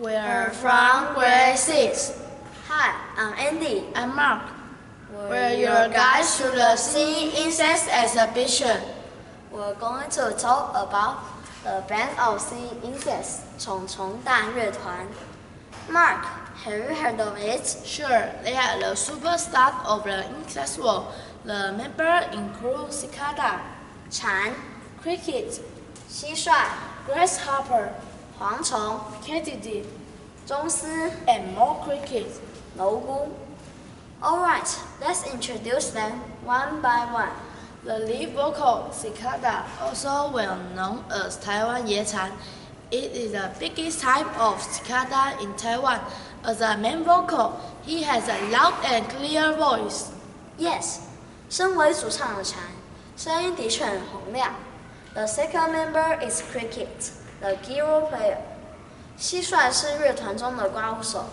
We're from grade 6. Hi, I'm Andy. I'm Mark. We're your guides to the Singing Insects exhibition. We're going to talk about the band of singing insects, 虫虫大乐团. Mark, have you heard of it? Sure, they are the superstar of the insect world. The members include cicada, 蝉、 cricket, 蟋蟀、 grasshopper, 蝗虫, Katydid, Zhongsi, and mole crickets, Alright, let's introduce them one by one. The leaf vocal cicada, also well known as Taiwan yechan, it is the biggest type of cicada in Taiwan. As a main vocal, he has a loud and clear voice. Yes，身为主唱的蝉，声音的确很洪亮。The second member is cricket the guitar player。蟋蟀是乐团中的刮胡手，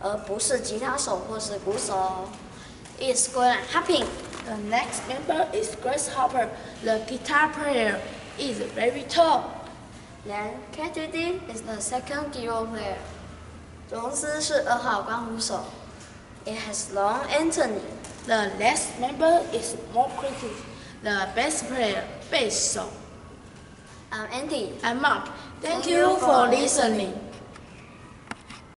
而不是吉他手或是鼓手。It's going hopping. The next member is Grasshopper. The guitar player is very tall. Then Katydid is the second Guitar Player。荣斯是二号刮胡手。It has long antennae. The last member is mole cricket. The bass player, bass. I'm Andy. I'm Mark. Thank you for listening.